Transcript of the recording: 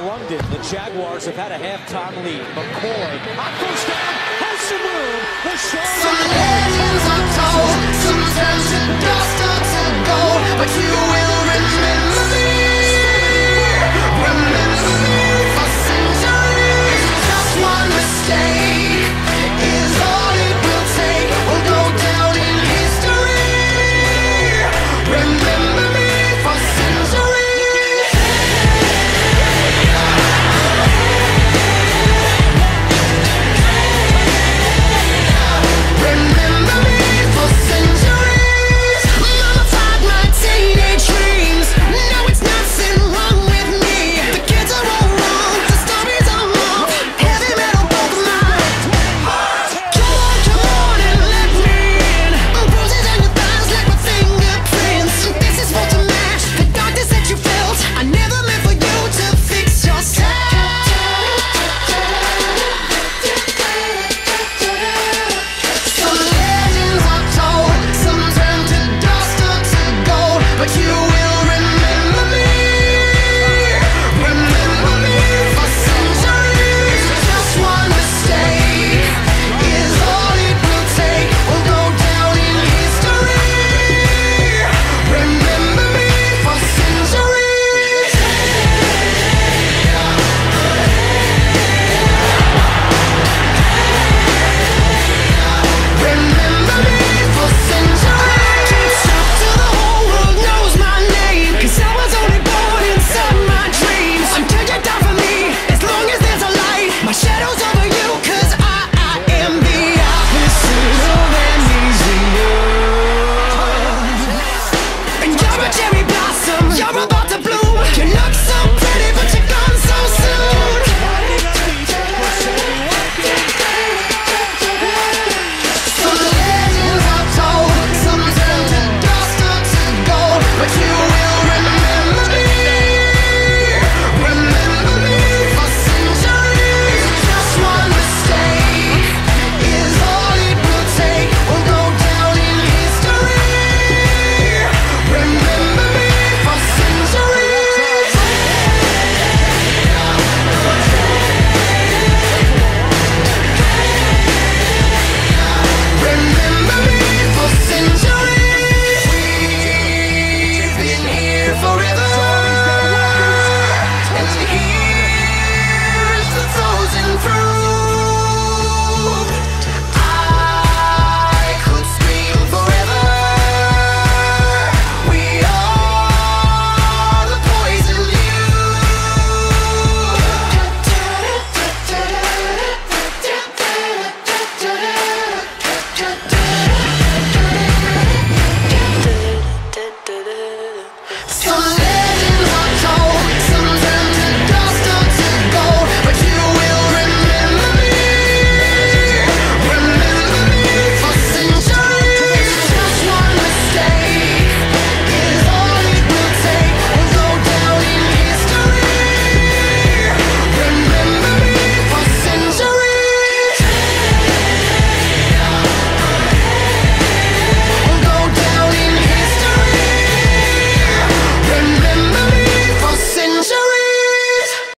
London, the Jaguars have had a halftime lead. McCoy on first down has to move. The Some shoulder.